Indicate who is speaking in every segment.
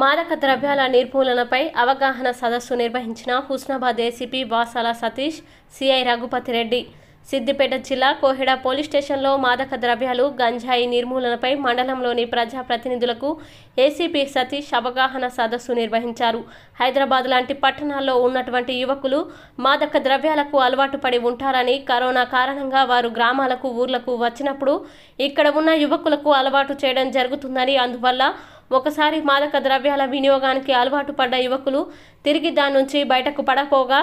Speaker 1: మాదక ద్రవ్యాల నిర్మూలనపై అవగాహన సదస్సు నిర్వహించిన హుస్నాబాద్ ఏసీపీ వాసాల సతీష్ సిఐ రఘుపతి రెడ్డి సిద్దిపేట జిల్లా కోహెడ పోలీస్ స్టేషన్లో మాదక ద్రవ్యాలు గంజాయి నిర్మూలనపై మండలంలోని ప్రజాప్రతినిధులకు ఏసీపీ సతీష్ అవగాహన సదస్సు నిర్వహించారు. హైదరాబాద్ లాంటి పట్టణాల్లో ఉన్నటువంటి యువకులు మాదక ద్రవ్యాలకు అలవాటు పడి ఉంటారని కరోనా కారణంగా వారు గ్రామాలకు ఊర్లకు వచ్చినప్పుడు ఇక్కడ ఉన్న యువకులకు అలవాటు చేయడం జరుగుతుందని అందువల్ల ఒకసారి మాదక ద్రవ్యాల వినియోగానికి అలవాటు పడ్డ యువకులు తిరిగి దాని నుంచి బయటకు పడపోగా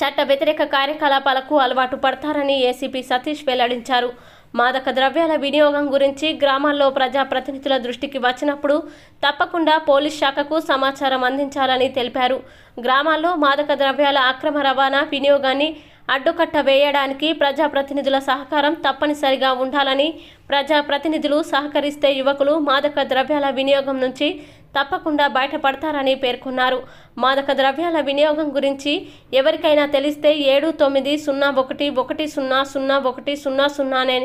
Speaker 1: చట్ట వ్యతిరేక కార్యకలాపాలకు అలవాటు పడతారని ఏసీపీ సతీష్ వెల్లడించారు. మాదక ద్రవ్యాల వినియోగం గురించి గ్రామాల్లో ప్రజాప్రతినిధుల దృష్టికి వచ్చినప్పుడు తప్పకుండా పోలీస్ శాఖకు సమాచారం అందించాలని తెలిపారు. గ్రామాల్లో మాదక ద్రవ్యాల అక్రమ రవాణా వినియోగాన్ని అడ్డుకట్ట వేయడానికి ప్రజాప్రతినిధుల సహకారం తప్పనిసరిగా ఉండాలని ప్రజాప్రతినిధులు సహకరిస్తే యువకులు మాదక ద్రవ్యాల వినియోగం నుంచి తప్పకుండా బయటపడతారని పేర్కొన్నారు. మాదక ద్రవ్యాల వినియోగం గురించి ఎవరికైనా తెలిస్తే ఏడు తొమ్మిది సున్నా ఒకటి ఒకటి సున్నా సున్నా ఒకటి సున్నా సున్నా అనే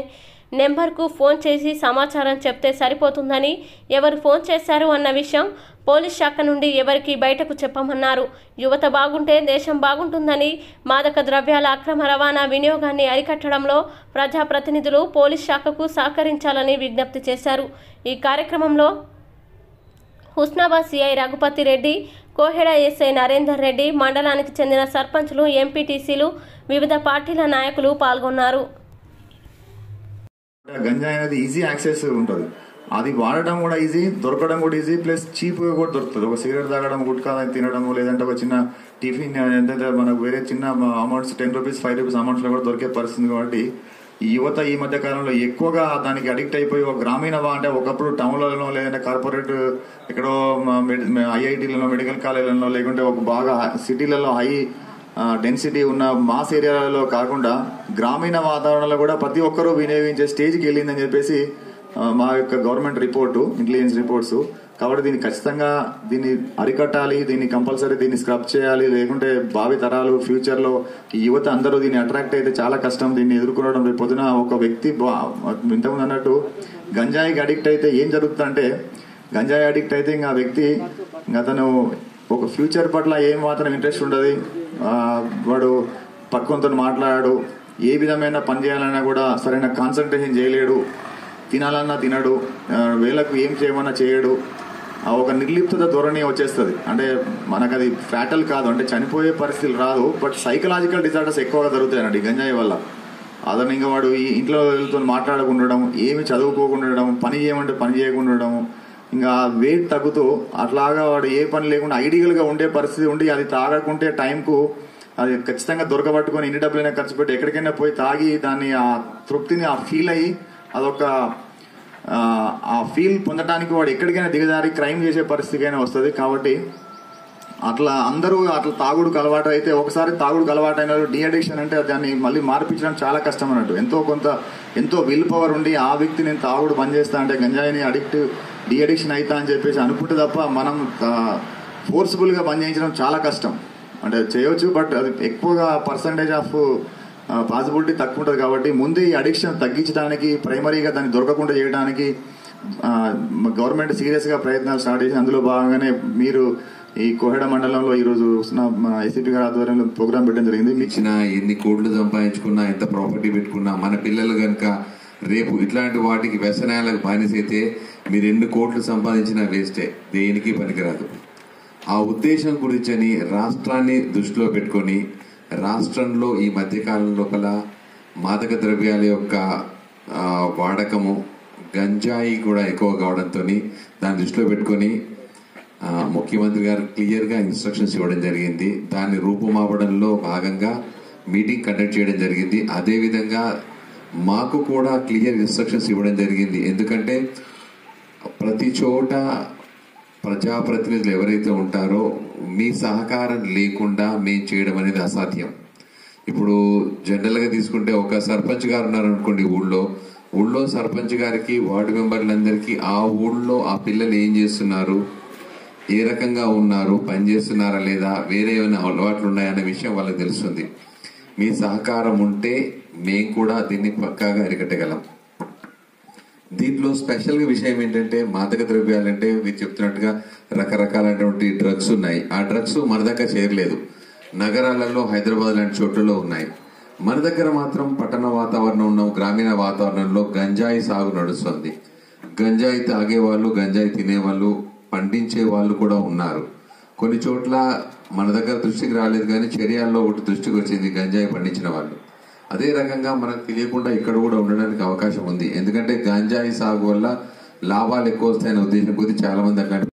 Speaker 1: నెంబర్కు ఫోన్ చేసి సమాచారం చెప్తే సరిపోతుందని ఎవరు ఫోన్ చేశారు అన్న విషయం పోలీస్ శాఖ నుండి ఎవరికి బయటకు చెప్పమన్నారు. యువత బాగుంటే దేశం బాగుంటుందని మాదక ద్రవ్యాల అక్రమ రవాణా వినియోగాన్ని అరికట్టడంలో ప్రజాప్రతినిధులు పోలీస్ శాఖకు సహకరించాలని విజ్ఞప్తి చేశారు. ఈ కార్యక్రమంలో హుస్నాబాద్ సిఐ రఘుపతి రెడ్డి కోహెడ ఎస్ఐ నరేందర్ రెడ్డి మండలానికి చెందిన సర్పంచ్లు ఎంపీటీసీలు వివిధ పార్టీల నాయకులు పాల్గొన్నారు.
Speaker 2: గంజాయి అనేది ఈజీ యాక్సెస్ ఉంటుంది. అది వాడటం కూడా ఈజీ దొరకడం కూడా ఈజీ ప్లస్ చీప్గా కూడా దొరుకుతుంది. ఒక సిగరెట్ తాగడం గుట్కా తినడం లేదంటే ఒక చిన్న టిఫిన్ ఎంతైతే మనకు వేరే చిన్న amounts ten rupees five rupees అమౌంట్స్లో కూడా దొరికే పరిస్థితి కాబట్టి ఈ యువత ఈ మధ్య కాలంలో ఎక్కువగా దానికి అడిక్ట్ అయిపోయి ఒక గ్రామీణ అంటే ఒకప్పుడు టౌన్లలో లేదంటే కార్పొరేట్ ఎక్కడో ఐఐటీలలో మెడికల్ కాలేజీలలో లేకుంటే ఒక బాగా సిటీలలో హై డెన్సిటీ ఉన్న మాస్ ఏరియాలలో కాకుండా గ్రామీణ వాతావరణంలో కూడా ప్రతి ఒక్కరూ వినియోగించే స్టేజ్కి వెళ్ళిందని చెప్పేసి మా యొక్క గవర్నమెంట్ రిపోర్టు ఇంటెలిజెన్స్ రిపోర్ట్స్. కాబట్టి దీన్ని ఖచ్చితంగా దీన్ని అరికట్టాలి దీన్ని కంపల్సరీ దీన్ని స్క్రబ్ చేయాలి లేకుంటే భావి తరాలు ఫ్యూచర్లో ఈ యువత అందరూ దీన్ని అట్రాక్ట్ అయితే చాలా కష్టం. దీన్ని ఎదుర్కొనడం రేపు పొద్దున ఒక వ్యక్తి ఇంతకుముందు అన్నట్టు గంజాయికి అడిక్ట్ అయితే ఏం జరుగుతుందంటే గంజాయి అడిక్ట్ అయితే ఇంకా వ్యక్తి ఇంకా అతను ఒక ఫ్యూచర్ పట్ల ఏం మాత్రం ఇంట్రెస్ట్ ఉండదు. వాడు పక్కనతో మాట్లాడాడు ఏ విధమైన పని చేయాలన్నా కూడా సరైన కాన్సన్ట్రేషన్ చేయలేడు. తినాలన్నా తినడు వేళకు ఏం చేయమన్నా చేయడు. ఒక నిర్లిప్తత ధోరణి వచ్చేస్తుంది. అంటే మనకు అది ఫ్యాటల్ కాదు. అంటే చనిపోయే పరిస్థితులు రాదు. బట్ సైకలాజికల్ డిజార్డర్స్ ఎక్కువగా జరుగుతాయి ఈ గంజాయి వల్ల. అతను ఇంకా వాడు ఈ ఇంట్లో వెళ్తూ మాట్లాడకుండా ఉండడం ఏమి చదువుకోకుండా ఉండడం పని చేయమంటే పని చేయకుండా ఉండడం ఇంకా వెయిట్ తగ్గుతూ అట్లాగా వాడు ఏ పని లేకుండా ఐడియల్గా ఉండే పరిస్థితి ఉండి అది తాగకుంటే టైంకు అది ఖచ్చితంగా దొరకబట్టుకొని ఎన్ని డబ్బులైనా ఖర్చు పెట్టి ఎక్కడికైనా పోయి తాగి దాన్ని ఆ తృప్తిని ఆ ఫీల్ అయ్యి అదొక ఆ, ఫీల్ పొందడానికి వాడు ఎక్కడికైనా దిగజారి క్రైమ్ చేసే పరిస్థితికైనా వస్తుంది. కాబట్టి అట్లా అందరూ అట్లా తాగుడుకు అలవాటు అయితే ఒకసారి తాగుడుకు అలవాటు అయిన డీ అడిక్షన్ అంటే దాన్ని మళ్ళీ మార్పించడం చాలా కష్టం అన్నట్టు. ఎంతో కొంత ఎంతో విల్ పవర్ ఉండి ఆ వ్యక్తి నేను తాగుడు బంద్ చేస్తా అంటే గంజాయిని అడిక్ట్ డీ అడిక్షన్ అవుతా అని చెప్పేసి అనుకుంటే తప్ప మనం ఫోర్స్ఫుల్గా బంద్ చేయించడం చాలా కష్టం. అంటే చేయొచ్చు బట్ అది ఎక్కువగా పర్సంటేజ్ ఆఫ్ పాసిబిలిటీ తక్కువ ఉంటుంది కాబట్టి ముందు ఈ అడిక్షన్ తగ్గించడానికి ప్రైమరీగా దాన్ని దొరకకుండా చేయడానికి గవర్నమెంట్ సీరియస్గా ప్రయత్నాలు స్టార్ట్ చేసి అందులో భాగంగానే మీరు ఈ కోహెడ మండలంలో ఈరోజు ఎస్సీపీ గారి ఆధ్వర్యంలో ప్రోగ్రామ్ పెట్టడం జరిగింది. మీ
Speaker 3: ఇచ్చిన ఎన్ని కోట్లు సంపాదించుకున్నా ఎంత ప్రాపర్టీ పెట్టుకున్నా మన పిల్లలు కనుక రేపు ఇట్లాంటి వాటికి వ్యసనాలకు బానిసైతే మీరు ఎన్ని కోట్లు సంపాదించినా వేస్టే దేనికి పనికిరాదు. ఆ ఉద్దేశం గురించని రాష్ట్రాన్ని దృష్టిలో పెట్టుకొని రాష్ట్రంలో ఈ మధ్యకాలం లోపల మాదక ద్రవ్యాల యొక్క వాడకము గంజాయి కూడా ఎక్కువ కావడంతో దాన్ని దృష్టిలో పెట్టుకొని ముఖ్యమంత్రి గారు క్లియర్గా ఇన్స్ట్రక్షన్స్ ఇవ్వడం జరిగింది. దాన్ని రూపుమాపడంలో భాగంగా మీటింగ్ కండక్ట్ చేయడం జరిగింది. అదేవిధంగా మాకు కూడా క్లియర్ ఇన్స్ట్రక్షన్స్ ఇవ్వడం జరిగింది. ఎందుకంటే ప్రతి చోట ప్రజాప్రతినిధులు ఎవరైతే ఉంటారో మీ సహకారం లేకుండా మేము చేయడం అనేది అసాధ్యం. ఇప్పుడు జనరల్గా తీసుకుంటే ఒక సర్పంచ్ గారు ఉన్నారు అనుకోండి ఊళ్ళో. ఊళ్ళో సర్పంచ్ గారికి వార్డు మెంబర్లందరికీ ఆ ఊళ్ళో ఆ పిల్లలు ఏం చేస్తున్నారు? ఏ రకంగా ఉన్నారు? పని చేస్తున్నారా లేదా? వేరే ఏమైనా అలవాట్లు ఉన్నాయనే విషయం వాళ్ళకి తెలుస్తుంది. మీ సహకారం ఉంటే మేము కూడా దీన్ని పక్కాగా అరికట్టగలం. దీంట్లో స్పెషల్గా విషయం ఏంటంటే మాదక ద్రవ్యాలంటే మీరు చెప్తున్నట్టుగా రకరకాలైనటువంటి డ్రగ్స్ ఉన్నాయి. ఆ డ్రగ్స్ మన దగ్గర చేరలేదు. నగరాలలో హైదరాబాద్ లాంటి చోట్లలో ఉన్నాయి. మన దగ్గర మాత్రం పట్టణ వాతావరణం ఉన్న గ్రామీణ వాతావరణంలో గంజాయి సాగు నడుస్తుంది. గంజాయి తాగేవాళ్ళు గంజాయి తినేవాళ్ళు పండించే వాళ్ళు కూడా ఉన్నారు. కొన్ని చోట్ల మన దగ్గర దృష్టికి రాలేదు కానీ చర్యాల్లో ఒకటి దృష్టికి వచ్చింది గంజాయి పండించిన వాళ్ళు. అదే రకంగా మనకు తెలియకుండా ఇక్కడ కూడా ఉండడానికి అవకాశం ఉంది. ఎందుకంటే గంజాయి సాగు వల్ల లాభాలు ఎక్కువ వస్తాయనే ఉద్దేశం కొద్ది చాలా మంది అట్లాంటి